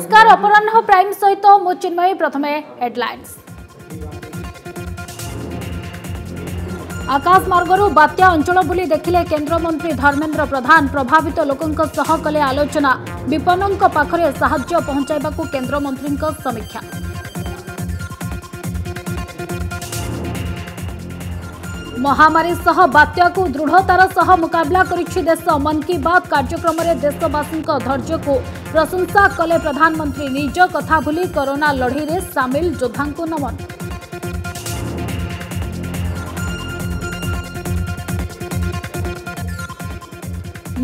নমস্কার Oprah prime সহিত মু চিন্ময়ী প্রথমে হেডলাইন্স আকাশ মার্গর বাত্যা অঞ্চল বুলি দেখিলে কেন্দ্রমন্ত্রী ধর্মেন্দ্র প্রধান প্রভাবিত লোকঙ্ক সহ কলে আলোচনা বিপন্নঙ্ক পাখরে সাহায্য পৌঁছাইবাকু কেন্দ্রমন্ত্রীঙ্ক সমীক্ষা ମହାମାରୀ ସହ ବାତ୍ୟାକୁ ଦୃଢ଼ତାର ସହ ମୁକାବିଲା କରିଛି ଦେଶ ମନ୍ କି ବାତ୍ କାର୍ଯ୍ୟକ୍ରମରେ ଦେଶବାସୀଙ୍କ ଧୈର୍ଯ୍ୟକୁ प्रशंसा कले प्रधानमन्त्री निज कथा कोरोना भुली लडिने समेल जोद्धाको नमन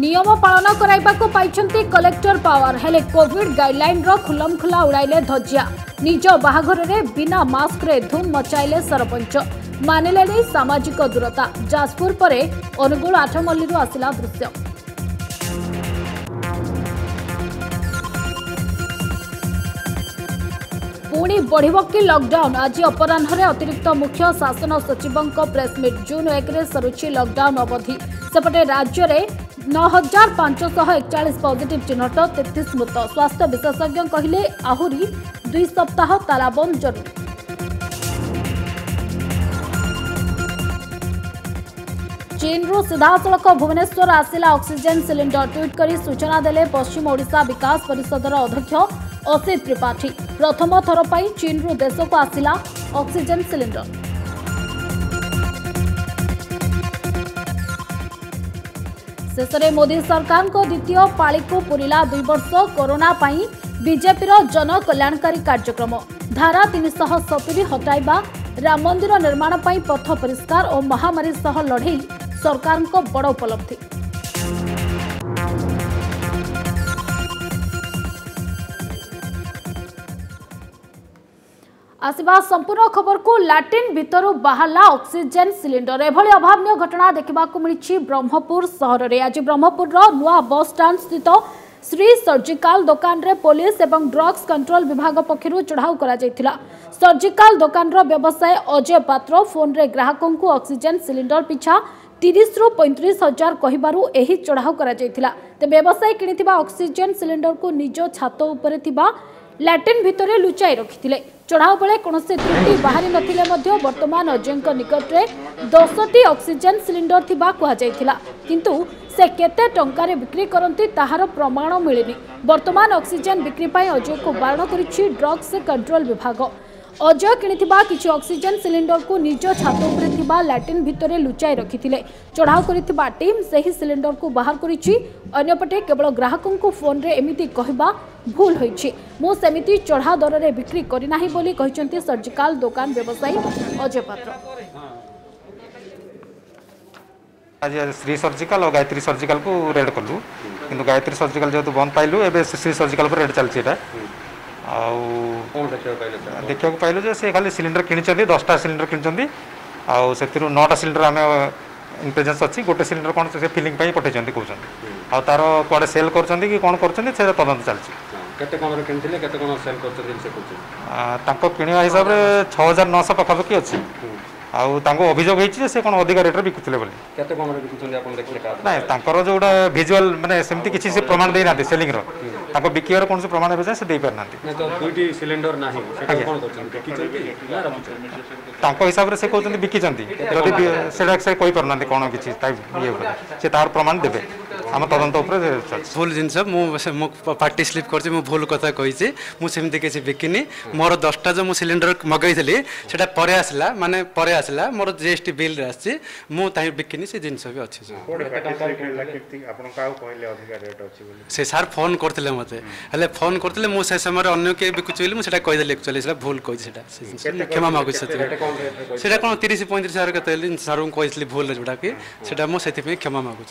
नियम पान कलेक्टर पावर हेले हे गाइडलाइन गाइडल खुलमखुला उडाइले निज धजियाज बाघरे बिना मास्क रे धुम मचाइले सरपंच सरपञ्च सामाजिक दूरता जाजपुर अनुगुल आठमल्ली आसला दृश्य पुणी बढ़ कि लकडाउन आज अपराह अतिरिक्त मुख्य शासन सचिवों प्रेसमिट जून एक सरुची लकडाउन अवधि सेपटे राज्य में नौ हजार पांच एकचा पजिट चिन्हट तेतीस मृत स्वास्थ्य विशेषज्ञ कहे आहरी दुई सप्ताह तालाबंद जरूरी चीन्रु सीधासख भुवनेश्वर आसला अक्सीजेन सिलिंडर ट्विट कर सूचना देले पश्चिम ओडा विकास परिषदर अध्यक्ष ଅସିତ ତ୍ରିପାଠୀ ପ୍ରଥମ ଥର ପାଇଁ ଚୀନରୁ ଦେଶକୁ ଆସିଲା ଅକ୍ସିଜେନ୍ ସିଲିଣ୍ଡର ଶେଷରେ ମୋଦି ସରକାରଙ୍କ ଦ୍ୱିତୀୟ ପାଳିକୁ ପୁରିଲା ଦୁଇ ବର୍ଷ କରୋନା ପାଇଁ ବିଜେପିର ଜନକଲ୍ୟାଣକାରୀ କାର୍ଯ୍ୟକ୍ରମ ଧାରା ତିନିଶହ ସତୁରି ହଟାଇବା ରାମ ମନ୍ଦିର ନିର୍ମାଣ ପାଇଁ ପଥ ପରିଷ୍କାର ଓ ମହାମାରୀ ସହ ଲଢ଼େଇ ସରକାରଙ୍କ ବଡ଼ ଉପଲବ୍ଧି आसवा संपूर्ण खबर को लाटिन भितर बाहला अक्सीजेन सिलिंडर एभली अभावन घटना देखा मिली ब्रह्मपुर सहर से आज ब्रह्मपुर नुआ बस स्टाण स्थित श्री सर्जिकाल दुकान रे पुलिस एवं ड्रग्स कंट्रोल विभाग पक्ष चढ़ाऊ कर सर्जिकाल दोकान व्यवसाय अजय पात्र फोन रे ग्राहकों को ऑक्सीजन सिलिंडर पिछा तीस रु पैंतीस हजार कहवर यह चढ़ाऊ कर ବ୍ୟବସାୟୀ କିଣିଥିବା ଅକ୍ସିଜେନ୍ ସିଲିଣ୍ଡରକୁ ନିଜ ଛାତ ଉପରେ ଥିବା ଲାଟିନ୍ ଭିତରେ ଲୁଚାଇ चढ़ाव बेले कौन से त्रुटि बाहरी नर्तमान अजय निकट में दस टी अक्सीजेन सिलिंडर थी कितु से बिक्री करती तहार प्रमाण मिले बर्तमान अक्सीजेन बिक्री अजय को बारण कर ड्रग्स कंट्रोल विभाग अजय किसी अक्सीजेन सिलिंडर को निज छात ଥିବା ଲାଟିନ୍ ଭିତରେ ଲୁଚାଇ ରଖିଥିଲେ ଚଢ଼ାଉ କରିଥିବା ଟିମ୍ ସେହି ସିଲିଣ୍ଡରକୁ ବାହାର କରିଛି ଅନ୍ୟପଟେ କେବଳ ଗ୍ରାହକଙ୍କୁ ଫୋନ୍ରେ ଏମିତି କହିବା ଭୁଲ ହୋଇଛି ମୁଁ ସେମିତି ଚଢ଼ା ଦରରେ ବିକ୍ରି କରିନାହିଁ ବୋଲି କହିଛନ୍ତି ସର୍ଜିକାଲ ଦୋକାନ ବ୍ୟବସାୟୀ ଅଜୟ ପାତ୍ର ଆଜି ଶ୍ରୀ ସର୍ଜିକାଲ ଆଉ ଗାୟତ୍ରୀ ସର୍ଜିକାଲକୁ ରେଡ୍ କଲୁ କିନ୍ତୁ ଗାୟତ୍ରୀ ସର୍ଜିକାଲ ଯେହେତୁ ବନ୍ଦ ପାଇଲୁ ଏବେ ଶ୍ରୀ ସର୍ଜିକାଲ ଉପରେ ରେଡ୍ ଚାଲିଛି ଏଇଟା ଆଉ ଦେଖିବାକୁ ପାଇଲୁ ଯେ ସେ ଖାଲି ସିଲିଣ୍ଡର କିଣିଛନ୍ତି ଦଶଟା ସିଲିଣ୍ଡର କିଣିଛନ୍ତି ଆଉ ସେଥିରୁ ନଅଟା ସିଲିଣ୍ଡର ଆମେ ଇନ୍ ଅଛି ଗୋଟେ ସିଲିଣ୍ଡର କ'ଣ ସେ ଫିଲିଂ ପାଇଁ ପଠାଇଛନ୍ତି କହୁଛନ୍ତି ଆଉ ତା'ର କୁଆଡ଼େ ସେଲ୍ କରୁଛନ୍ତି କି କ'ଣ କରୁଛନ୍ତି ସେଟା ତଦନ୍ତ ଚାଲିଛି କେତେ କମ୍ରେ କିଣିଥିଲେ କେତେ କ'ଣ ସେଲ୍ କରୁଛନ୍ତି ତାଙ୍କ କିଣିବା ହିସାବରେ ଛଅ ହଜାର ନଅଶହ ପାଖାପାଖି ଅଛି ଆଉ ତାଙ୍କୁ ଅଭିଯୋଗ ହେଇଛି ଯେ ସେ କ'ଣ ଅଧିକା ରେଟ୍ରେ ବିକୁଥିଲେ ବୋଲି କେତେ କମ୍ରେ ବିକୁଛନ୍ତି ଆପଣ ଦେଖିଲେ ନାଇଁ ତାଙ୍କର ଯେଉଁଟା ଭିଜୁଆଲ୍ ମାନେ ସେମିତି କିଛି ସେ ପ୍ରମାଣ ଦେଇନାହାନ୍ତି ସେଲିଂର ତାଙ୍କ ବିକିବାର କୌଣସି ପ୍ରମାଣ ହେବେ ଯାଏଁ ସେ ଦେଇପାରୁନାହାନ୍ତି ତାଙ୍କ ହିସାବରେ ସେ କହୁଛନ୍ତି ବିକିଛନ୍ତି ଯଦି ସେଟା ସେ କହିପାରୁନାହାନ୍ତି କ'ଣ କିଛି ତା ଇଏ ସେ ତାହାର ପ୍ରମାଣ ଦେବେ आम तदंत भूल जिन पार्टी स्लिप कर भूल कथा कही मुझे किसी बिकिनि मोर दसटा जो मुझे सिलिंडर मगई थी आसला मानने पर आसला मोर जीएसटी बिल आसी मुझे बिकिनि से जिनस भी अच्छी से सार फोन करते मत फोन करते मुझे समय अगर किए बिकुच मुझे कहीदेली एक्चुअली भूल कही क्षमा मागुच से कौन तीस पैंतीस हजार सार कही भूल जोटा कि क्षमा मागुच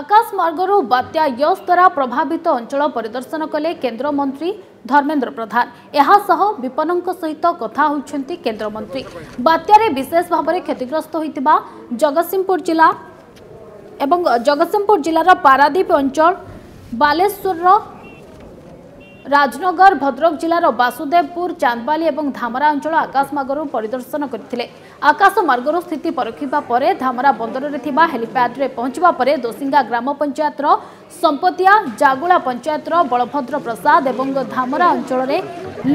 ଆକାଶମାର୍ଗରୁ ବାତ୍ୟା ୟସ୍ ଦ୍ୱାରା ପ୍ରଭାବିତ ଅଞ୍ଚଳ ପରିଦର୍ଶନ କଲେ କେନ୍ଦ୍ରମନ୍ତ୍ରୀ ଧର୍ମେନ୍ଦ୍ର ପ୍ରଧାନ ଏହାସହ ବିପନ୍ନଙ୍କ ସହିତ କଥା ହେଉଛନ୍ତି କେନ୍ଦ୍ରମନ୍ତ୍ରୀ ବାତ୍ୟାରେ ବିଶେଷ ଭାବରେ କ୍ଷତିଗ୍ରସ୍ତ ହୋଇଥିବା ଜଗତସିଂହପୁର ଜିଲ୍ଲା ଏବଂ ଜଗତସିଂହପୁର ଜିଲ୍ଲାର ପାରାଦ୍ୱୀପ ଅଞ୍ଚଳ ବାଲେଶ୍ୱରର ରାଜନଗର ଭଦ୍ରକ ଜିଲ୍ଲାର ବାସୁଦେବପୁର ଚାନ୍ଦବାଲି ଏବଂ ଧାମରା ଅଞ୍ଚଳ ଆକାଶମାର୍ଗରୁ ପରିଦର୍ଶନ କରିଥିଲେ ଆକାଶମାର୍ଗରୁ ମାର୍ଗରୁ ସ୍ଥିତି ପରଖିବା ପରେ ଧାମରା ବନ୍ଦରରେ ଥିବା ହେଲିପ୍ୟାଡରେ ପହଞ୍ଚିବା ପରେ ଦୋସିଙ୍ଗା ଗ୍ରାମ ପଞ୍ଚାୟତର ସମ୍ପତିଆ ଜାଗୁଳା ପଞ୍ଚାୟତର ବଳଭଦ୍ର ପ୍ରସାଦ ଏବଂ ଧାମରା ଅଞ୍ଚଳରେ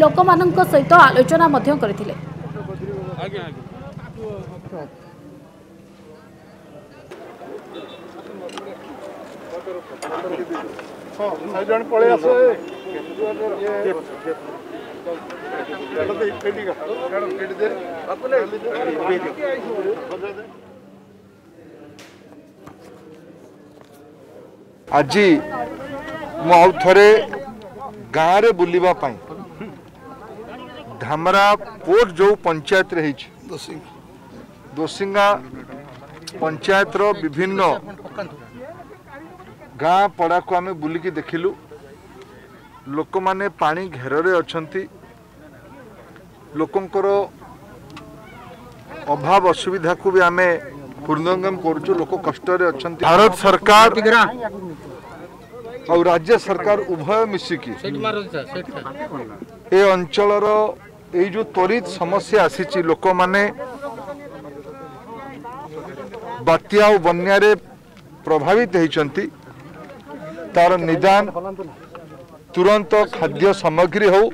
ଲୋକମାନଙ୍କ ସହିତ ଆଲୋଚନା ମଧ୍ୟ କରିଥିଲେ ହଁ ଜଣେ आज मुझे गाँव में बुलवापी धामरा पोर्ट जो पंचायत रही दोसींगा पंचायत विभिन्न गाँ पड़ा को आम बुल देखल लोक मैंने पा घेर अच्छा ଲୋକଙ୍କର ଅଭାବ ଅସୁବିଧାକୁ ବି ଆମେ ହୃଦୟଙ୍ଗମ କରୁଛୁ ଲୋକ କଷ୍ଟରେ ଅଛନ୍ତି ଭାରତ ସରକାର ଆଉ ରାଜ୍ୟ ସରକାର ଉଭୟ ମିଶିକି ଏ ଅଞ୍ଚଳର ଏଇ ଯେଉଁ ତ୍ୱରିତ ସମସ୍ୟା ଆସିଛି ଲୋକମାନେ ବାତ୍ୟା ଆଉ ବନ୍ୟାରେ ପ୍ରଭାବିତ ହୋଇଛନ୍ତି ତାର ନିଦାନ ତୁରନ୍ତ ଖାଦ୍ୟ ସାମଗ୍ରୀ ହେଉ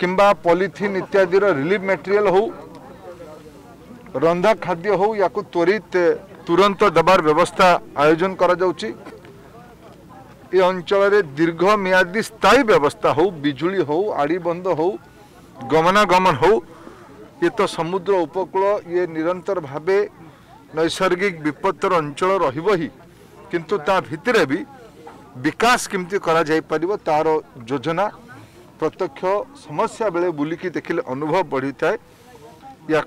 କିମ୍ବା ପଲିଥିନ୍ ଇତ୍ୟାଦିର ରିଲିଫ୍ ମେଟେରିଆଲ୍ ହଉ ରନ୍ଧା ଖାଦ୍ୟ ହଉ ୟାକୁ ତ୍ୱରିତ ତୁରନ୍ତ ଦେବାର ବ୍ୟବସ୍ଥା ଆୟୋଜନ କରାଯାଉଛି ଏ ଅଞ୍ଚଳରେ ଦୀର୍ଘମିଆଦୀ ସ୍ଥାୟୀ ବ୍ୟବସ୍ଥା ହଉ ବିଜୁଳି ହଉ ଆଡ଼ିବନ୍ଧ ହଉ ଗମନାଗମନ ହଉ ଇଏ ତ ସମୁଦ୍ର ଉପକୂଳ ଇଏ ନିରନ୍ତର ଭାବେ ନୈସର୍ଗିକ ବିପତ୍ତର ଅଞ୍ଚଳ ରହିବ ହିଁ କିନ୍ତୁ ତା ଭିତରେ ବି ବିକାଶ କେମିତି କରାଯାଇପାରିବ ତାର ଯୋଜନା प्रत्यक्ष समस्या बेले बुलिक देखिले अनुभव बढ़ी थाए या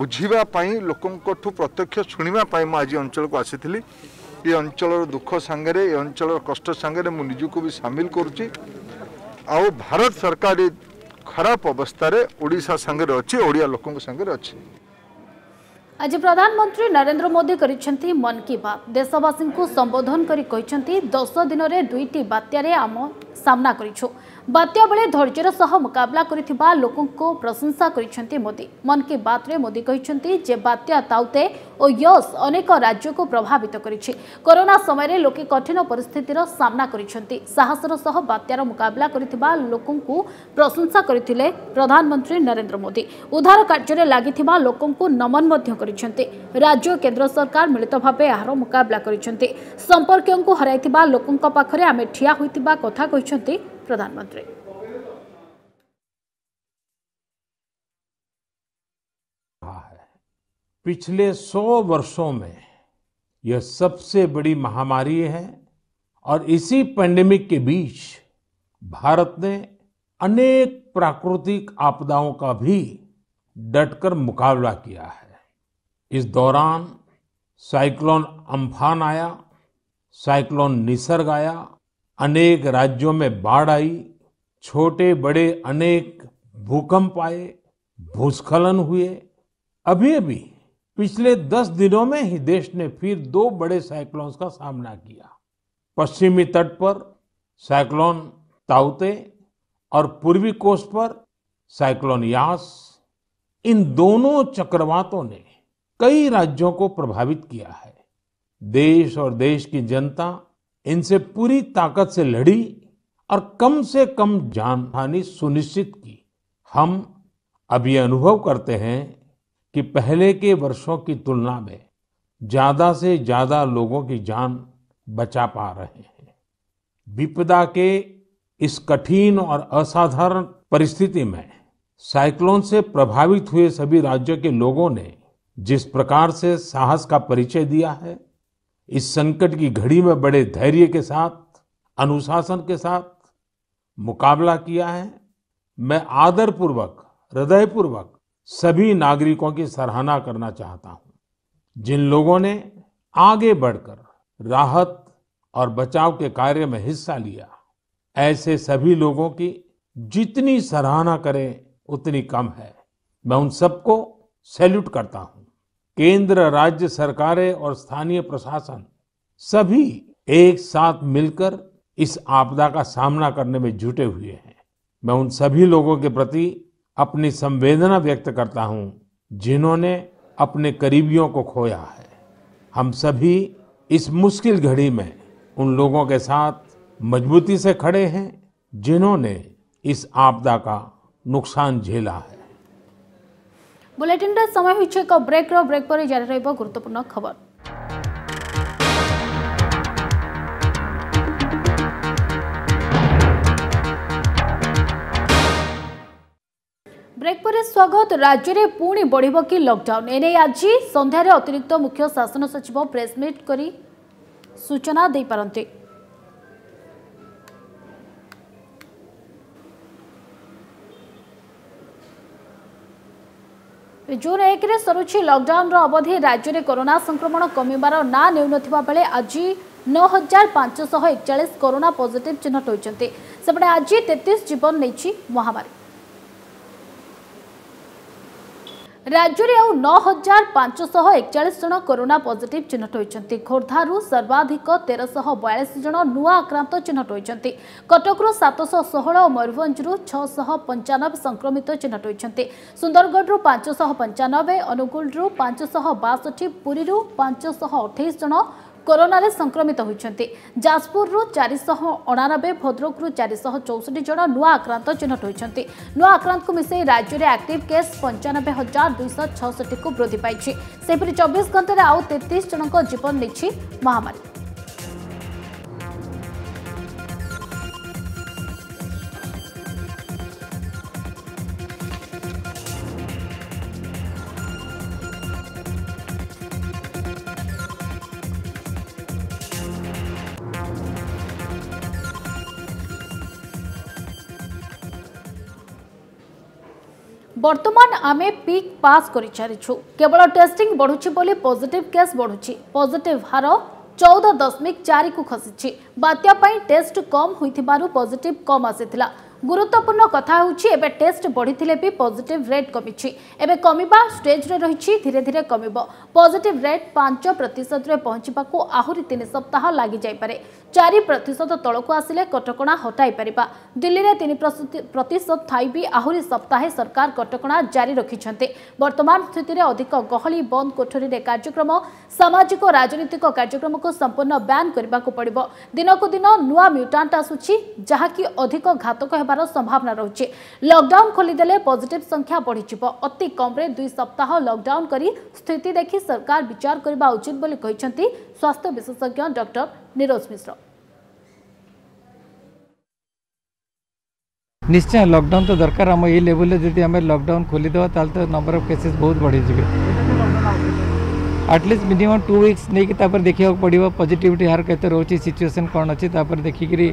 बुझापी लोकों ठूँ प्रत्यक्ष शुणापी मुझे अंचल को आसी ये अंचल दुख सांगे ये अंचल कष्ट सांगे मुझक भी सामिल कर भारत सरकार खराब अवस्था ओडा सांगे अच्छे ओडिया लोकों सांगे अच्छे ଆଜି ପ୍ରଧାନମନ୍ତ୍ରୀ ନରେନ୍ଦ୍ର ମୋଦି କରିଛନ୍ତି ମନ୍ କି ବାତ୍ ଦେଶବାସୀଙ୍କୁ ସମ୍ବୋଧନ କରି କହିଛନ୍ତି ଦଶ ଦିନରେ ଦୁଇଟି ବାତ୍ୟାରେ ଆମ ସାମ୍ନା କରିଛୁ ବାତ୍ୟା ବେଳେ ଧୈର୍ଯ୍ୟର ସହ ମୁକାବିଲା କରିଥିବା ଲୋକଙ୍କୁ ପ୍ରଶଂସା କରିଛନ୍ତି ମୋଦି ମନ୍ କି ବାତ୍ରେ ମୋଦି କହିଛନ୍ତି ଯେ ବାତ୍ୟା ତାଉତେ ଓ ୟସ୍ ଅନେକ ରାଜ୍ୟକୁ ପ୍ରଭାବିତ କରିଛି କରୋନା ସମୟରେ ଲୋକେ କଠିନ ପରିସ୍ଥିତିର ସାମ୍ନା କରିଛନ୍ତି ସାହସର ସହ ବାତ୍ୟାର ମୁକାବିଲା କରିଥିବା ଲୋକଙ୍କୁ ପ୍ରଶଂସା କରିଥିଲେ ପ୍ରଧାନମନ୍ତ୍ରୀ ନରେନ୍ଦ୍ର ମୋଦି ଉଦ୍ଧାର କାର୍ଯ୍ୟରେ ଲାଗିଥିବା ଲୋକଙ୍କୁ ନମନ ମଧ୍ୟ କରିଛନ୍ତି ରାଜ୍ୟ ଓ କେନ୍ଦ୍ର ସରକାର ମିଳିତ ଭାବେ ଏହାର ମୁକାବିଲା କରିଛନ୍ତି ସମ୍ପର୍କୀୟଙ୍କୁ ହରାଇଥିବା ଲୋକଙ୍କ ପାଖରେ ଆମେ ଠିଆ ହୋଇଥିବା କଥା କହିଛନ୍ତି प्रधानमंत्री पिछले सौ वर्षों में यह सबसे बड़ी महामारी है और इसी पैंडेमिक के बीच भारत ने अनेक प्राकृतिक आपदाओं का भी डटकर मुकाबला किया है इस दौरान साइक्लोन अम्फान आया साइक्लोन निसर्ग आया अनेक राज्यों में बाढ़ आई छोटे बड़े अनेक भूकंप आए भूस्खलन हुए अभी अभी पिछले दस दिनों में ही देश ने फिर दो बड़े साइक्लोन्स का सामना किया पश्चिमी तट पर साइक्लोन ताउते और पूर्वी कोस्ट पर साइक्लोन यास इन दोनों चक्रवातों ने कई राज्यों को प्रभावित किया है देश और देश की जनता इनसे पूरी ताकत से लड़ी और कम से कम जानहानि सुनिश्चित की हम अब ये अनुभव करते हैं कि पहले के वर्षों की तुलना में ज्यादा से ज्यादा लोगों की जान बचा पा रहे हैं विपदा के इस कठिन और असाधारण परिस्थिति में साइक्लोन से प्रभावित हुए सभी राज्यों के लोगों ने जिस प्रकार से साहस का परिचय दिया है इस संकट की घड़ी में बड़े धैर्य के साथ अनुशासन के साथ मुकाबला किया है मैं आदरपूर्वक हृदयपूर्वक सभी नागरिकों की सराहना करना चाहता हूं जिन लोगों ने आगे बढ़कर राहत और बचाव के कार्य में हिस्सा लिया ऐसे सभी लोगों की जितनी सराहना करें उतनी कम है मैं उन सबको सैल्यूट करता हूं केंद्र राज्य सरकारें और स्थानीय प्रशासन सभी एक साथ मिलकर इस आपदा का सामना करने में जुटे हुए हैं मैं उन सभी लोगों के प्रति अपनी संवेदना व्यक्त करता हूं जिन्होंने अपने करीबियों को खोया है हम सभी इस मुश्किल घड़ी में उन लोगों के साथ मजबूती से खड़े हैं जिन्होंने इस आपदा का नुकसान झेला है ବୁଲେଟିନ୍ର ସମୟ ହୋଇଛି ଏକ ବ୍ରେକ୍ର ବ୍ରେକ୍ ପରେ ଜାରି ରହିବ ଗୁରୁତ୍ୱପୂର୍ଣ୍ଣ ଖବର ବ୍ରେକ୍ ପରେ ସ୍ୱାଗତ ରାଜ୍ୟରେ ପୁଣି ବଢ଼ିବ କି ଲକଡାଉନ୍ ଏନେଇ ଆଜି ସନ୍ଧ୍ୟାରେ ଅତିରିକ୍ତ ମୁଖ୍ୟ ଶାସନ ସଚିବ ପ୍ରେସ୍ମିଟ୍ କରି ସୂଚନା ଦେଇପାରନ୍ତି জুন একরে সরুছি লকডাউনর অবধি রাজ্যে করোনা সংক্রমণ কমিবার না নেউনথিবা বেলে আজি নৌ হাজার পাঁচশহ একচাশ করোনা পজিটিভ চিহ্নট হয়েছেন সেপটে আজি তেত্রিশ জীবন নেইছি মহামারী ରାଜ୍ୟରେ ଆଉ ନଅ ହଜାର ପାଞ୍ଚଶହ ଏକଚାଳିଶ ଜଣ କରୋନା ପଜିଟିଭ୍ ଚିହ୍ନଟ ହୋଇଛନ୍ତି ଖୋର୍ଦ୍ଧାରୁ ସର୍ବାଧିକ ତେରଶହ ବୟାଳିଶ ଜଣ ନୂଆ ଆକ୍ରାନ୍ତ ଚିହ୍ନଟ ହୋଇଛନ୍ତି କଟକରୁ ସାତଶହ ଷୋହଳ ଓ ମୟୂରଭଞ୍ଜରୁ ଛଅଶହ ପଞ୍ଚାନବେ ସଂକ୍ରମିତ ଚିହ୍ନଟ ହୋଇଛନ୍ତି ସୁନ୍ଦରଗଡ଼ରୁ ପାଞ୍ଚଶହ ପଞ୍ଚାନବେ ଅନୁଗୁଳରୁ ପାଞ୍ଚଶହ ବାଷଠି ପୁରୀରୁ ପାଞ୍ଚଶହ ଅଠେଇଶ ଜଣ କରୋନାରେ ସଂକ୍ରମିତ ହୋଇଛନ୍ତି ଯାଜପୁରରୁ ଚାରିଶହ ଅଣାନବେ ଭଦ୍ରକରୁ ଚାରିଶହ ଚଉଷଠି ଜଣ ନୂଆ ଆକ୍ରାନ୍ତ ଚିହ୍ନଟ ହୋଇଛନ୍ତି ନୂଆ ଆକ୍ରାନ୍ତଙ୍କୁ ମିଶାଇ ରାଜ୍ୟରେ ଆକ୍ଟିଭ୍ କେସ୍ ପଞ୍ଚାନବେ ହଜାର ଦୁଇଶହ ଛଅଷଠିକୁ ବୃଦ୍ଧି ପାଇଛି ସେହିପରି ଚବିଶ ଘଣ୍ଟାରେ ଆଉ ତେତିଶ ଜଣଙ୍କ ଜୀବନ ନେଇଛି ମହାମାରୀ বর্তমান আমি পিক পাস করে সারিছু কেবল টেস্টিং বড়ুছি বলে পজিটিভ কেস বড়ুছি পজিটিভ হার চৌদ দশমিক চারিকু খসিছি বাত্যা টেস্ট কম হয়ে পজিটিভ কম আসিলা গুরুত্বপূর্ণ কথা হচ্ছে এবে টেস্ট বড়িলে বি পজিটিভ রেট কমিছি এবে কমিবা স্টেজরে রয়েছে ধীরে ধীরে কমিব পজিটিভ রেট পাঁচ প্রতরে পৌঁছবা আহরি তিন সপ্তাহ লাগি যাইপরে চারি প্রত তলক আসলে কটকা হটাই পারা দিল্লিরে তিন প্রত থাইবি আহরি সপ্তাহে সরকার কটকা জারি রাখিছেন বর্তমান স্থিতিরে অধিক গহলি বন্ধ কোঠরীরে কার্যক্রম সামাজিক রাজনৈতিক কার্যক্রমক সম্পূর্ণ ব্যান করা পড়ব দিনকু দিন নূয়া ম্যুটাট আসুচি যা কি অধিক ঘাতক হওয়া ହେବାର ସମ୍ଭାବନା ରହିଛି ଲକଡାଉନ୍ ଖୋଲିଦେଲେ ପଜିଟିଭ୍ ସଂଖ୍ୟା ବଢ଼ିଯିବ ଅତି କମ୍ରେ ଦୁଇ ସପ୍ତାହ ଲକଡାଉନ୍ କରି ସ୍ଥିତି ଦେଖି ସରକାର ବିଚାର କରିବା ଉଚିତ ବୋଲି କହିଛନ୍ତି ସ୍ୱାସ୍ଥ୍ୟ ବିଶେଷଜ୍ଞ ଡକ୍ଟର ନିରୋଜ ମିଶ୍ର निश्चय लकडाउन तो दरकार आम ये लेवल जदि आम लकडाउन खोलीद तो नंबर अफ केसेस बहुत बढ़ीजे at least minimum two weeks नहीं कि देखा पड़ो पजिटिविटी हार के रोचे सिचुएसन कौन अच्छी देखिकी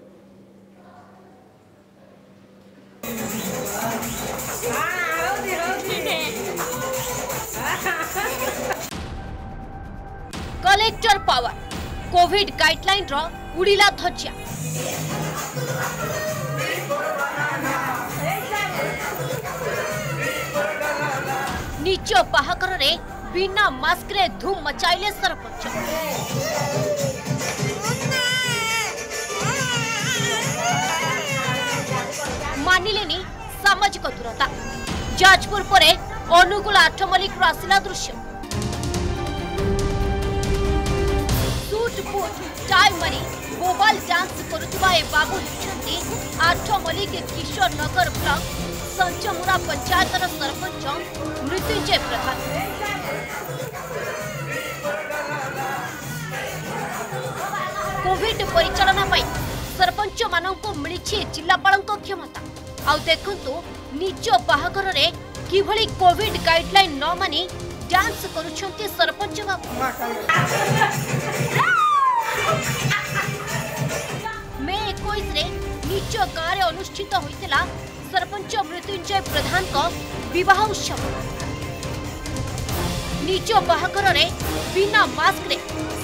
କଲେକ୍ଟର ପାୱାର କୋଭିଡ ଗାଇଡଲାଇନର ଉଡ଼ିଲା ଧଜ୍ଜା ନିଜ ବାହାଘରରେ ବିନା ମାସ୍କରେ ଧୁମ ମଚାଇଲେ ସରପଞ୍ଚ ମାନିଲେନି ସାମାଜିକ ଦୂରତା ଯାଜପୁର ପରେ ଅନୁଗୁଳ ଆଠମଲ୍ଲିକରୁ ଆସିଲା ଦୃଶ୍ୟ ଟାଇମରେ ମୋବାଇଲ ଡାନ୍ସ କରୁଥିବା ଏ ବାବୁ ହେଉଛନ୍ତି ଆଠ ମଲ୍ଲିକ କିଶୋର ନଗର ବ୍ଲକ ସଞ୍ଚମୁରା ପଞ୍ଚାୟତର ସରପଞ୍ଚ ମୃତ୍ୟୁଞ୍ଜୟ ପ୍ରଧାନ କୋଭିଡ ପରିଚାଳନା ପାଇଁ ସରପଞ୍ଚମାନଙ୍କୁ ମିଳିଛି ଜିଲ୍ଲାପାଳଙ୍କ କ୍ଷମତା ଆଉ ଦେଖନ୍ତୁ ନିଜ ବାହାଘରରେ କିଭଳି କୋଭିଡ ଗାଇଡଲାଇନ ନ ମାନି ଡ୍ୟାନ୍ସ କରୁଛନ୍ତି ସରପଞ୍ଚ ବାବୁ ସଞ୍ଜୟ ପ୍ରଧାନଙ୍କ ବିବାହ ଉତ୍ସବ ନିଜ ବାହାଘରରେ ବିନା ମାସ୍କରେ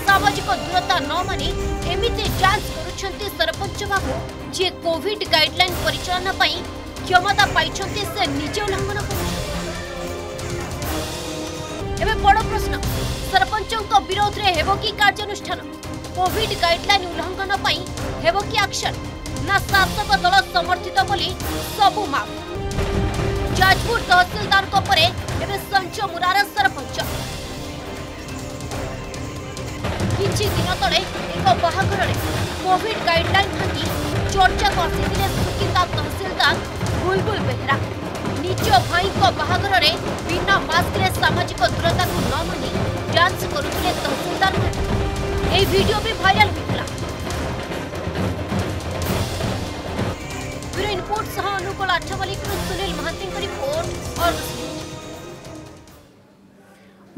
ସାମାଜିକ ଦୂରତା ନ ମାନି ଏମିତି ଡ୍ୟାନ୍ସ କରୁଛନ୍ତି ସରପଞ୍ଚ ବାବୁ ଯିଏ କୋଭିଡ୍ ଗାଇଡ୍ଲାଇନ୍ ପରିଚାଳନା ପାଇଁ କ୍ଷମତା ପାଇଛନ୍ତି ସେ ନିଜେ ଉଲ୍ଲଂଘନ କରୁଛନ୍ତି ଏବେ ବଡ଼ ପ୍ରଶ୍ନ ସରପଞ୍ଚଙ୍କ ବିରୋଧରେ ହେବ କି କାର୍ଯ୍ୟାନୁଷ୍ଠାନ କୋଭିଡ୍ ଗାଇଡ୍ଲାଇନ୍ ଉଲ୍ଲଂଘନ ପାଇଁ ହେବ କି ଆକ୍ସନ୍ ନା ଶାସକ ଦଳ ସମର୍ଥିତ ବୋଲି ସବୁ ମାପ ଯାଜପୁର ତହସିଲଦାରଙ୍କ ପରେ ଏବେ ସଞ୍ଚ ମୁରାର ସରପଞ୍ଚ କିଛି ଦିନ ତଳେ ଏକ ବାହାଘରରେ କୋଭିଡ ଗାଇଡଲାଇନ୍ ଭାଙ୍ଗି ଚର୍ଚ୍ଚା କରିଥିଲେ ସୁକିନ୍ଦା ତହସିଲଦାର ବୁଲବୁଲ ବେହେରା ନିଜ ଭାଇଙ୍କ ବାହାଘରରେ ବିନା ମାସ୍କରେ ସାମାଜିକ ଦୂରତାକୁ ନ ମାନି ଡ୍ୟାନ୍ସ କରୁଥିଲେ ତହସିଲଦାର ଏହି ଭିଡିଓ ବି ଭାଇରାଲ ହୋଇଛି ସହ ଅନୁକୂଳ ଆଠମଲ୍ଲିକରୁ ସୁନୀଲ ମହାନ୍ତିଙ୍କ ରିପୋର୍ଟ ଅର୍ଗସ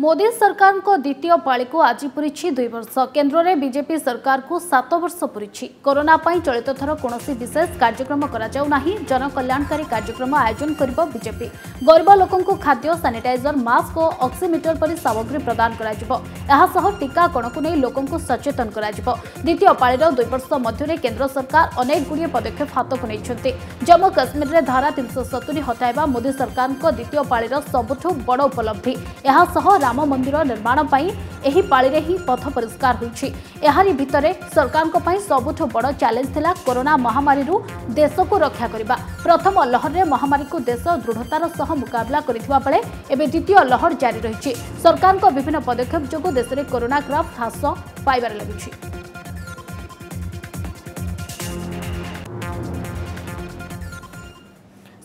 ମୋଦି ସରକାରଙ୍କ ଦ୍ୱିତୀୟ ପାଳିକୁ ଆଜି ପୁରିଛି ଦୁଇ ବର୍ଷ କେନ୍ଦ୍ରରେ ବିଜେପି ସରକାରକୁ ସାତ ବର୍ଷ ପୁରିଛି କରୋନା ପାଇଁ ଚଳିତ ଥର କୌଣସି ବିଶେଷ କାର୍ଯ୍ୟକ୍ରମ କରାଯାଉ ନାହିଁ ଜନକଲ୍ୟାଣକାରୀ କାର୍ଯ୍ୟକ୍ରମ ଆୟୋଜନ କରିବ ବିଜେପି ଗରିବ ଲୋକଙ୍କୁ ଖାଦ୍ୟ ସାନିଟାଇଜର ମାସ୍କ ଓ ଅକ୍ସିମିଟର ପରି ସାମଗ୍ରୀ ପ୍ରଦାନ କରାଯିବ ଏହାସହ ଟିକାକରଣକୁ ନେଇ ଲୋକଙ୍କୁ ସଚେତନ କରାଯିବ ଦ୍ୱିତୀୟ ପାଳିର ଦୁଇ ବର୍ଷ ମଧ୍ୟରେ କେନ୍ଦ୍ର ସରକାର ଅନେକଗୁଡ଼ିଏ ପଦକ୍ଷେପ ହାତକୁ ନେଇଛନ୍ତି ଜମ୍ମୁ କାଶ୍ମୀରରେ ଧାରା ତିନିଶହ ସତୁରି ହଟାଇବା ମୋଦି ସରକାରଙ୍କ ଦ୍ୱିତୀୟ ପାଳିର ସବୁଠୁ ବଡ଼ ଉପଲବ୍ଧି ଏହାସହ ରାମ ମନ୍ଦିର ନିର୍ମାଣ ପାଇଁ ଏହି ପାଳିରେ ହିଁ ପଥ ପରିଷ୍କାର ହୋଇଛି ଏହାରି ଭିତରେ ସରକାରଙ୍କ ପାଇଁ ସବୁଠୁ ବଡ଼ ଚ୍ୟାଲେଞ୍ଜ ଥିଲା କରୋନା ମହାମାରୀରୁ ଦେଶକୁ ରକ୍ଷା କରିବା ପ୍ରଥମ ଲହରରେ ମହାମାରୀକୁ ଦେଶ ଦୃଢ଼ତାର ସହ ମୁକାବିଲା କରିଥିବା ବେଳେ ଏବେ ଦ୍ୱିତୀୟ ଲହର ଜାରି ରହିଛି ସରକାରଙ୍କ ବିଭିନ୍ନ ପଦକ୍ଷେପ ଯୋଗୁଁ ଦେଶରେ କରୋନା ଗ୍ରାଫ ହ୍ରାସ ପାଇବାରେ ଲାଗିଛି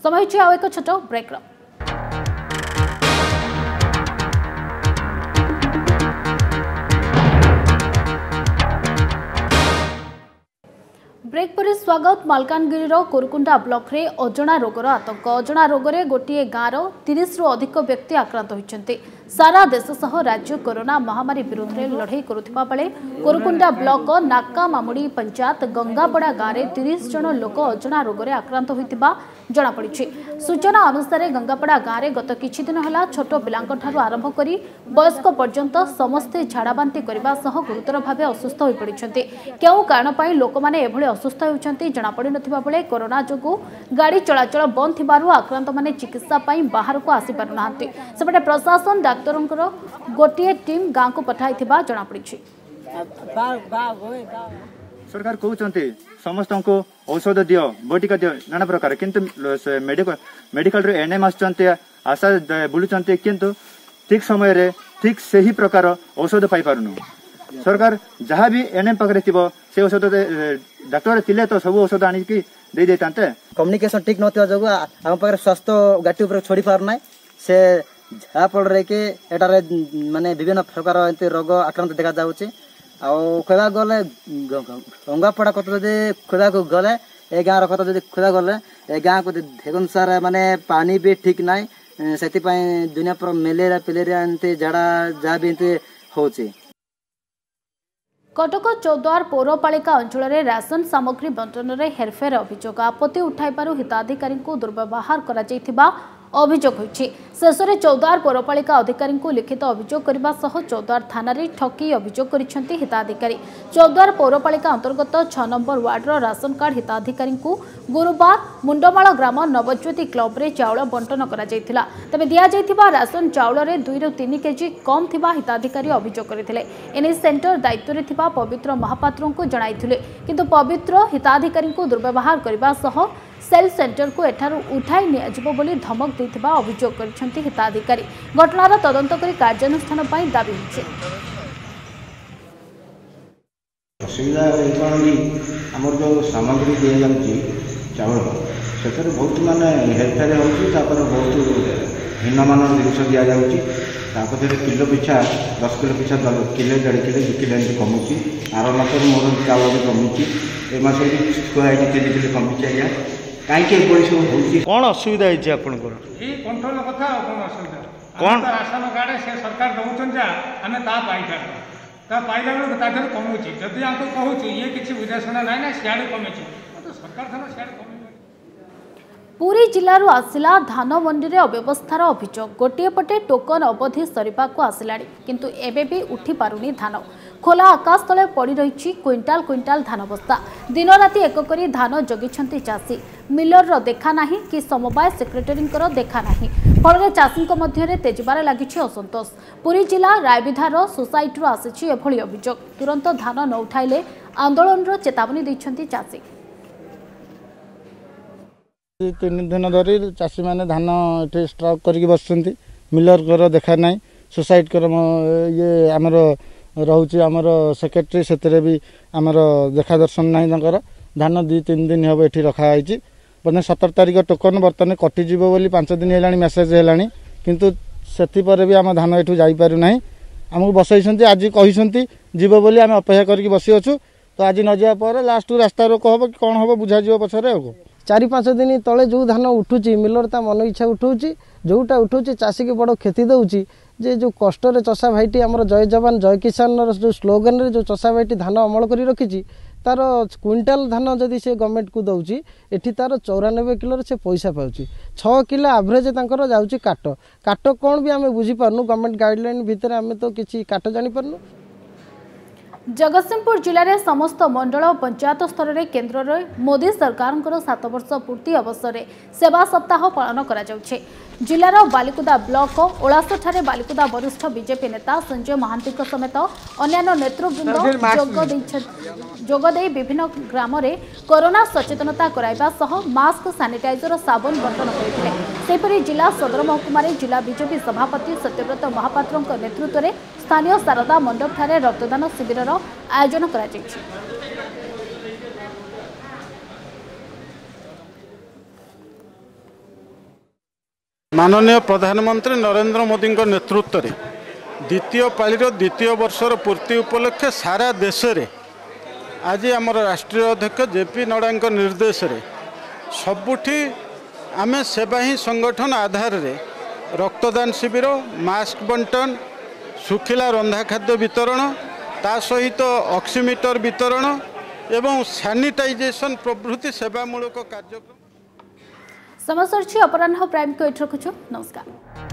ସମୟ ହେଉଛି ଆଉ ଏକ ଛୋଟ ସ୍ୱାଗତ ମାଲକାନଗିରିର କୋରକୁଣ୍ଡା ବ୍ଲକରେ ଅଜଣା ରୋଗର ଆତଙ୍କ ଅଜଣା ରୋଗରେ ଗୋଟିଏ ଗାଁର ତିରିଶରୁ ଅଧିକ ବ୍ୟକ୍ତି ଆକ୍ରାନ୍ତ ହୋଇଛନ୍ତି ସାରା ଦେଶ ସହ ରାଜ୍ୟ କରୋନା ମହାମାରୀ ବିରୁଦ୍ଧରେ ଲଢ଼େଇ କରୁଥିବା ବେଳେ କୋରକୁଣ୍ଡା ବ୍ଲକ ନାକା ମାମୁଡ଼ି ପଞ୍ଚାୟତ ଗଙ୍ଗାପଡ଼ା ଗାଁରେ ତିରିଶ ଜଣ ଲୋକ ଅଜଣା ରୋଗରେ ଆକ୍ରାନ୍ତ ହୋଇଥିବା ଜଣାପଡ଼ିଛି ସୂଚନା ଅନୁସାରେ ଗଙ୍ଗାପଡ଼ା ଗାଁରେ ଗତ କିଛି ଦିନ ହେଲା ଛୋଟ ପିଲାଙ୍କଠାରୁ ଆରମ୍ଭ କରି ବୟସ୍କ ପର୍ଯ୍ୟନ୍ତ ସମସ୍ତେ ଝାଡ଼ାବାନ୍ତି କରିବା ସହ ଗୁରୁତର ଭାବେ ଅସୁସ୍ଥ ହୋଇପଡ଼ିଛନ୍ତି କେଉଁ କାରଣ ପାଇଁ ଲୋକମାନେ ଏଭଳି ଅସୁସ୍ଥ ହେଉଛନ୍ତି ଜଣାପଡ଼ିନଥିବା ବେଳେ କରୋନା ଯୋଗୁଁ ଗାଡ଼ି ଚଳାଚଳ ବନ୍ଦ ଥିବାରୁ ଆକ୍ରାନ୍ତମାନେ ଚିକିତ୍ସା ପାଇଁ ବାହାରକୁ ଆସିପାରୁନାହାନ୍ତି ସେପଟେ ପ୍ରଶାସନ ଡାକ୍ତରଙ୍କର ଗୋଟିଏ ଟିମ୍ ଗାଁକୁ ପଠାଇଥିବା ଜଣାପଡ଼ିଛି ସରକାର କହୁଛନ୍ତି ସମସ୍ତଙ୍କୁ ଔଷଧ ଦିଅ ବଟିକା ଦିଅ ନାନା ପ୍ରକାର କିନ୍ତୁ ମେଡିକାଲରୁ ଏନ୍ଏମ୍ ଆସୁଛନ୍ତି ଆଶା ବୁଲୁଛନ୍ତି କିନ୍ତୁ ଠିକ୍ ସମୟରେ ଠିକ୍ ସେହି ପ୍ରକାର ଔଷଧ ପାଇପାରୁନୁ ସରକାର ଯାହା ବି ଏନ୍ଏମ୍ ପାଖରେ ଥିବ ସେ ଔଷଧ ଡାକ୍ତର ଥିଲେ ତ ସବୁ ଔଷଧ ଆଣିକି ଦେଇଦେଇଥାନ୍ତେ କମ୍ୟୁନିକେସନ୍ ଠିକ୍ ନଥିବା ଯୋଗୁଁ ଆମ ପାଖରେ ସ୍ୱାସ୍ଥ୍ୟ ଘାଟି ଉପରେ ଛୋଡ଼ି ପାରୁନାହିଁ ସେ ଯାହାଫଳରେ କି ଏଠାରେ ମାନେ ବିଭିନ୍ନ ପ୍ରକାର ଏମିତି ରୋଗ ଆକ୍ରାନ୍ତ ଦେଖାଯାଉଛି ଆଉ କହିବାକୁ ଗଲେ ଗଙ୍ଗାପଡ଼ା କଥା ଯଦି କହିବାକୁ ଗଲେ ଏ ଗାଁର କଥା ଯଦି କହିବାକୁ ଗଲେ ଏ ଗାଁକୁ ସାର୍ ମାନେ ପାଣି ବି ଠିକ୍ ନାହିଁ ସେଥିପାଇଁ ଦୁନିଆ ପର ମ୍ୟାଲେରିଆ ଫ୍ୟାଲେରିଆ ଏମିତି ଝାଡ଼ା ଯାହା ବି ଏମିତି ହେଉଛି କଟକ ଚୌଦ୍ୱାର ପୌରପାଳିକା ଅଞ୍ଚଳରେ ରାସନ ସାମଗ୍ରୀ ବଣ୍ଟନରେ ହେରଫେର ଅଭିଯୋଗ ଆପତ୍ତି ଉଠାଇବାରୁ ହିତାଧିକାରୀଙ୍କୁ ଦୁର୍ବ୍ୟବହାର କରାଯାଇଥିବା ଅଭିଯୋଗ ହୋଇଛି ଶେଷରେ ଚୌଦ୍ୱାର ପୌରପାଳିକା ଅଧିକାରୀଙ୍କୁ ଲିଖିତ ଅଭିଯୋଗ କରିବା ସହ ଚୌଦ୍ୱାର ଥାନାରେ ଠକେଇ ଅଭିଯୋଗ କରିଛନ୍ତି ହିତାଧିକାରୀ ଚୌଦ୍ୱାର ପୌରପାଳିକା ଅନ୍ତର୍ଗତ ଛଅ ନମ୍ବର ୱାର୍ଡର ରାସନ କାର୍ଡ ହିତାଧିକାରୀଙ୍କୁ ଗୁରୁବାର ମୁଣ୍ଡମାଳ ଗ୍ରାମ ନବଜ୍ୟୋତି କ୍ଲବରେ ଚାଉଳ ବଣ୍ଟନ କରାଯାଇଥିଲା ତେବେ ଦିଆଯାଇଥିବା ରାସନ ଚାଉଳରେ ଦୁଇରୁ ତିନି କେଜି କମ୍ ଥିବା ହିତାଧିକାରୀ ଅଭିଯୋଗ କରିଥିଲେ ଏନେଇ ସେଣ୍ଟର ଦାୟିତ୍ୱରେ ଥିବା ପବିତ୍ର ମହାପାତ୍ରଙ୍କୁ ଜଣାଇଥିଲେ କିନ୍ତୁ ପବିତ୍ର ହିତାଧିକାରୀଙ୍କୁ ଦୁର୍ବ୍ୟବହାର କରିବା ସହ ସେଲ୍ ସେଣ୍ଟରକୁ ଏଠାରୁ ଉଠାଇ ନିଆଯିବ ବୋଲି ଧମକ ଦେଇଥିବା ଅଭିଯୋଗ କରିଛନ୍ତି ହିତାଧିକାରୀ ଘଟଣାର ତଦନ୍ତ କରି କାର୍ଯ୍ୟାନୁଷ୍ଠାନ ପାଇଁ ଦାବି ହୋଇଛି ଅସୁବିଧା ଏ କ'ଣ କି ଆମର ଯେଉଁ ସାମଗ୍ରୀ ଦିଆଯାଉଛି ଚାଉଳ ସେଥିରେ ବହୁତ ମାନେ ହେରଫେର ହେଉଛି ତାପରେ ବହୁତ ଭିନ୍ନମାନର ଜିନିଷ ଦିଆଯାଉଛି ତାପରେ କିଲୋ ପିଛା ଦଶ କିଲୋ ପିଛା କିଲେ ଦେଢ଼ କିଲୋ ଦୁଇ କିଲୋ ଏମିତି କମୁଛି ଆର ମାସରୁ ମୋର ଚାଉଳ ବି କମୁଛି ଏ ମାସରୁ ଛୁଆ ଏଠି ତିନି କିଲୋ କମିଛି ଆଜ୍ଞା କାହିଁକି ଏଭଳି ସବୁ ହେଉଛି କ'ଣ ଅସୁବିଧା ହେଇଛି ଆପଣଙ୍କର ଏଇ କଣ୍ଟ୍ରୋଲ କଥା ଆଉ କ'ଣ ଅସୁବିଧା କ'ଣ ରାସନ କାର୍ଡ ସେ ସରକାର ଦେଉଛନ୍ତି ଯାହା ଆମେ ତା ପାଇପାରିବା ତା ପାଇଲା ବେଳକୁ ତା ଦେହରେ କମୁଛି ଯଦି ଆମକୁ କହୁଛି ଇଏ କିଛି ବୁଝାଶୁଣା ନାହିଁ ନା ସିଆଡ଼େ କମିଛି ସରକାର ଧର ସିଆଡ଼େ କମିବ ପୁରୀ ଜିଲ୍ଲାରୁ ଆସିଲା ଧାନ ମଣ୍ଡିରେ ଅବ୍ୟବସ୍ଥାର ଅଭିଯୋଗ ଗୋଟିଏ ପଟେ ଟୋକନ ଅବଧି ସରିବାକୁ ଆସିଲାଣି କିନ୍ତୁ ଏବେ ବି ଉଠିପାରୁନି ଧାନ ଖୋଲା ଆକାଶ ତଳେ ପଡ଼ି ରହିଛି କୁଇଣ୍ଟାଲ କୁଇଣ୍ଟାଲ ଧାନ ବସ୍ତା ଦିନରାତି ଏକ କରି ଧାନ ଜଗିଛନ୍ତି ଚାଷୀ ମିଲରର ଦେଖା ନାହିଁ କି ସମବାୟ ସେକ୍ରେଟେରୀଙ୍କର ଦେଖା ନାହିଁ ଫଳରେ ଚାଷୀଙ୍କ ମଧ୍ୟରେ ତେଜିବାରେ ଲାଗିଛି ଅସନ୍ତୋଷ ପୁରୀ ଜିଲ୍ଲା ରାୟବିଧାର ସୋସାଇଟିରୁ ଆସିଛି ଏଭଳି ଅଭିଯୋଗ ତୁରନ୍ତ ଧାନ ନ ଉଠାଇଲେ ଆନ୍ଦୋଳନର ଚେତାବନୀ ଦେଇଛନ୍ତି ଚାଷୀ ତିନି ଦିନ ଧରି ଚାଷୀମାନେ ଧାନ ଏଠି ଷ୍ଟ୍ରକ୍ କରିକି ବସୁଛନ୍ତି ମିଲରଙ୍କର ଦେଖା ନାହିଁ ସୋସାଇଟିଙ୍କର ଇଏ ଆମର ରହୁଛି ଆମର ସେକ୍ରେଟେରୀ ସେଥିରେ ବି ଆମର ଦେଖା ଦର୍ଶନ ନାହିଁ ତାଙ୍କର ଧାନ ଦୁଇ ତିନି ଦିନ ହେବ ଏଠି ରଖାହେଇଛି ବର୍ତ୍ତମାନ ସତର ତାରିଖ ଟୋକନ୍ ବର୍ତ୍ତମାନ କଟିଯିବ ବୋଲି ପାଞ୍ଚ ଦିନ ହେଲାଣି ମେସେଜ୍ ହେଲାଣି କିନ୍ତୁ ସେଥିପରେ ବି ଆମ ଧାନ ଏଠୁ ଯାଇପାରୁନାହିଁ ଆମକୁ ବସାଇଛନ୍ତି ଆଜି କହିଛନ୍ତି ଯିବ ବୋଲି ଆମେ ଅପେକ୍ଷା କରିକି ବସିଅଛୁ ତ ଆଜି ନ ଯିବା ପରେ ଲାଷ୍ଟକୁ ରାସ୍ତା ରୋକ ହେବ କି କ'ଣ ହେବ ବୁଝାଯିବ ପଛରେ ଆଉ ଚାରି ପାଞ୍ଚ ଦିନ ତଳେ ଯେଉଁ ଧାନ ଉଠୁଛି ମିଲର ତା ମନ ଇଚ୍ଛା ଉଠଉଛି ଯେଉଁଟା ଉଠଉଛି ଚାଷୀକି ବଡ଼ କ୍ଷତି ଦେଉଛି ଯେ ଯେଉଁ କଷ୍ଟରେ ଚଷା ଭାଇଟି ଆମର ଜୟ ଯବାନ ଜୟ କିଷାନର ଯେଉଁ ସ୍ଲୋଗାନରେ ଯେଉଁ ଚଷା ଭାଇଟି ଧାନ ଅମଳ କରି ରଖିଛି ତାର କୁଇଣ୍ଟାଲ ଧାନ ଯଦି ସେ ଗଭର୍ଣ୍ଣମେଣ୍ଟକୁ ଦେଉଛି ଏଠି ତାର ଚଉରାନବେ କିଲୋରେ ସେ ପଇସା ପାଉଛି ଛଅ କିଲୋ ଆଭରେଜ ତାଙ୍କର ଯାଉଛି କାଟ କାଟ କ'ଣ ବି ଆମେ ବୁଝିପାରୁନୁ ଗଭର୍ଣ୍ଣମେଣ୍ଟ ଗାଇଡ଼ଲାଇନ୍ ଭିତରେ ଆମେ ତ କିଛି କାଟ ଜାଣିପାରୁନୁ ଜଗତସିଂହପୁର ଜିଲ୍ଲାରେ ସମସ୍ତ ମଣ୍ଡଳ ଓ ପଞ୍ଚାୟତ ସ୍ତରରେ କେନ୍ଦ୍ରରେ ମୋଦି ସରକାରଙ୍କର ସାତ ବର୍ଷ ପୂର୍ତ୍ତି ଅବସରରେ ସେବା ସପ୍ତାହ ପାଳନ କରାଯାଉଛି ଜିଲ୍ଲାର ବାଲିକୁଦା ବ୍ଲକ ଓଳାସଠାରେ ବାଲିକୁଦା ବରିଷ୍ଠ ବିଜେପି ନେତା ସଞ୍ଜୟ ମହାନ୍ତିଙ୍କ ସମେତ ଅନ୍ୟାନ୍ୟ ନେତୃବୃନ୍ଦ ଯୋଗଦେଇ ବିଭିନ୍ନ ଗ୍ରାମରେ କରୋନା ସଚେତନତା କରାଇବା ସହ ମାସ୍କ ସାନିଟାଇଜର ସାବୁନ ବର୍ତ୍ତନ କରିଥିଲେ ସେହିପରି ଜିଲ୍ଲା ସଦର ମହକୁମାରେ ଜିଲ୍ଲା ବିଜେପି ସଭାପତି ସତ୍ୟବ୍ରତ ମହାପାତ୍ରଙ୍କ ନେତୃତ୍ୱରେ স্থানীয় ସ୍ଥାନୀୟ ଶାରଦା রক্তদান ରକ୍ତଦାନ আয়োজন করা କରାଯାଇଛି মাননীয় প্রধানমন্ত্রী নরেন্দ্র মোদী নেতৃত্বে দ্বিতীয় পাড়ির দ্বিতীয় বর্ষর পূর্তি উপলক্ষে সারা দেশের আজ আমার রাষ্ট্রীয় অধ্যক্ষ জেপি নড্ডা নির্দেশে সবুঠি আমি সেবা হি সংগঠন আধারে রক্তদান শিবির মাস্ক বন্টন ଶୁଖିଲା ରନ୍ଧା ଖାଦ୍ୟ ବିତରଣ ତା ସହିତ ଅକ୍ସିମିଟର ବିତରଣ ଏବଂ ସାନିଟାଇଜେସନ୍ ପ୍ରଭୃତି ସେବାମୂଳକ କାର୍ଯ୍ୟକ୍ରମ ସମସ୍ତ ଅଛି ଅପରାହ୍ନ ପ୍ରାଇମ୍କୁ ଏଠି ରଖୁଛୁ ନମସ୍କାର